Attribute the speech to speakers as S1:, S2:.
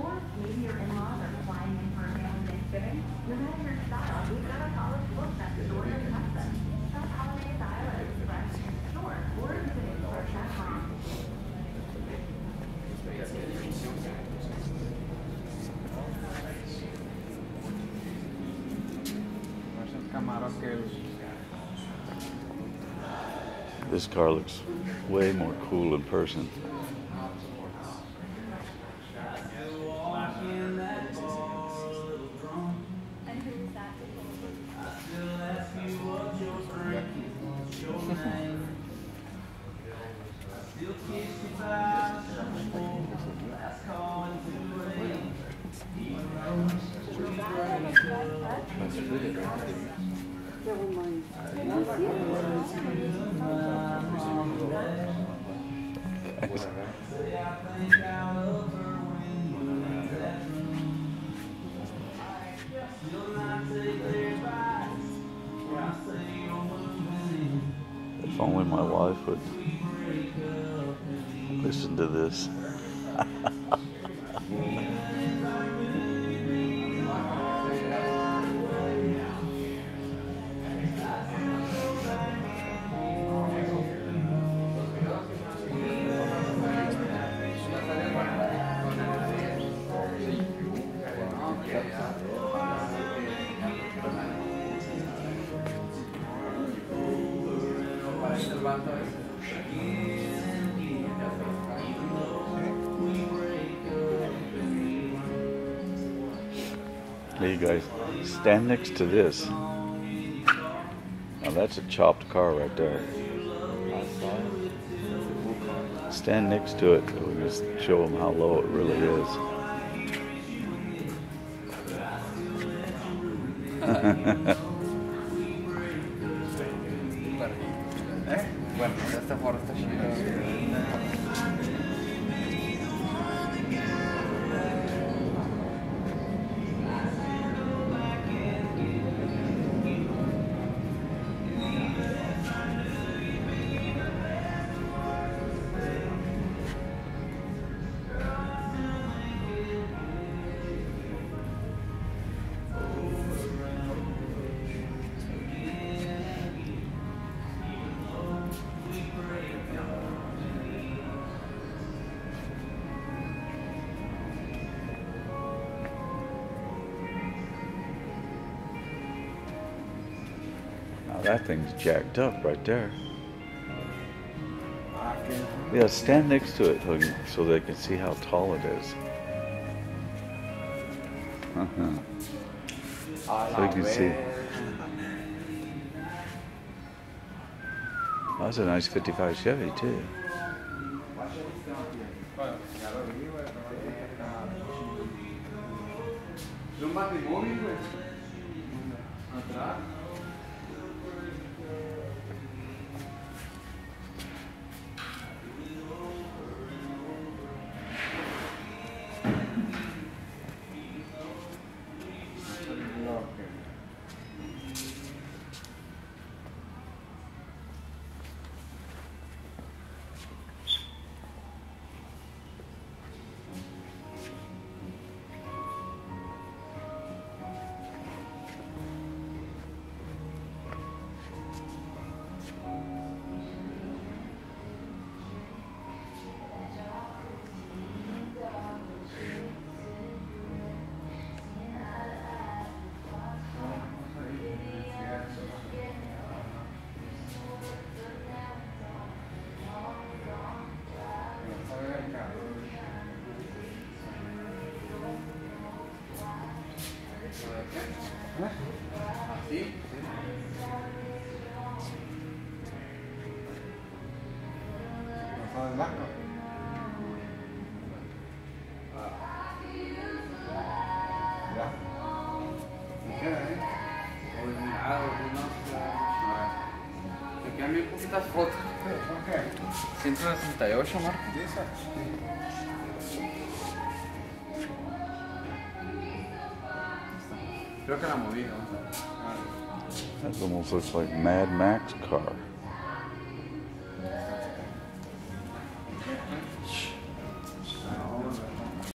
S1: Or maybe your in-laws are flying in for a family
S2: This car looks way more cool in person. If only my wife would listen to this. Hey, guys, stand next to this. Now that's a chopped car right there. Stand next to it so we just show them how low it really is.
S3: Guarda, questa porta
S2: ci that thing's jacked up right there. Yeah, stand next to it so they can see how tall it is. Uh-huh. So you can see. That's a nice 55 Chevy too.
S3: un matrimonio, güey. Atrás. on
S4: that
S3: Okay. Marco. Creo que la moví, ¿no?
S2: That almost looks like Mad Max car.